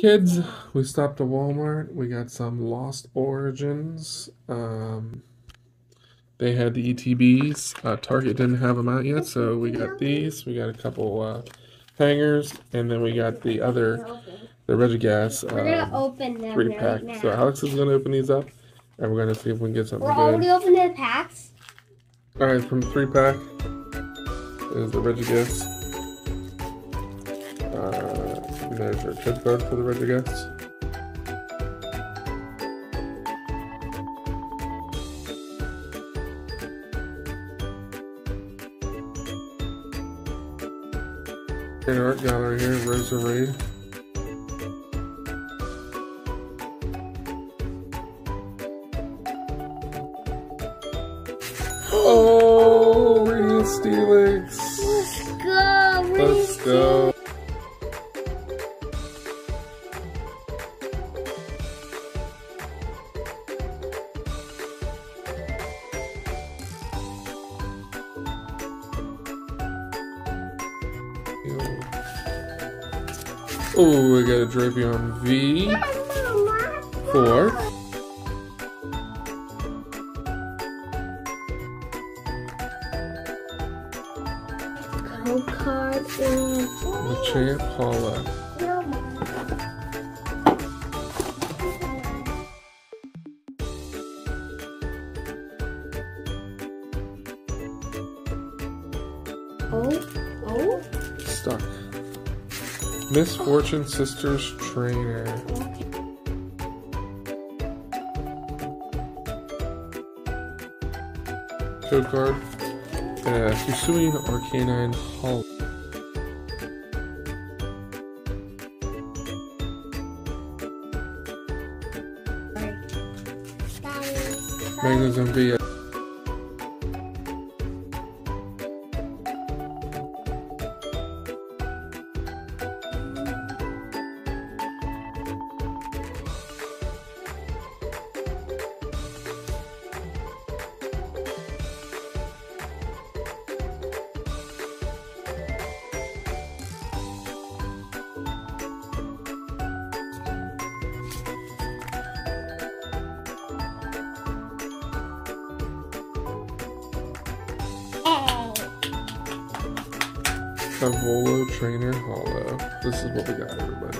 Kids, we stopped at Walmart. We got some Lost Origins. Um, they had the ETBs. Uh, Target didn't have them out yet, so we got these. We got a couple uh, hangers, and then we got the other, the Regigigas We're gonna um, open them three right pack. now. So Alex is gonna open these up, and we're gonna see if we can get something We're good. already opening the packs. All right, from three pack is the Regigigas. Uh, there's our code card for the Regigigas. An art gallery here, Roserade. Oh, Radiant Steelix. Let's go. Let's go. Oh, we got a Drapion V four. Code card and The Champ Paula. Oh, oh. Misfortune Sisters Trainer. Code card. Uh, Hisuian Arcanine Hall. Magnesium V. A Trainer Hollow. This is what we got, everybody.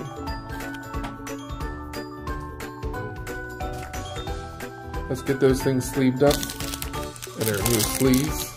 Let's get those things sleeved up. And their new sleeves.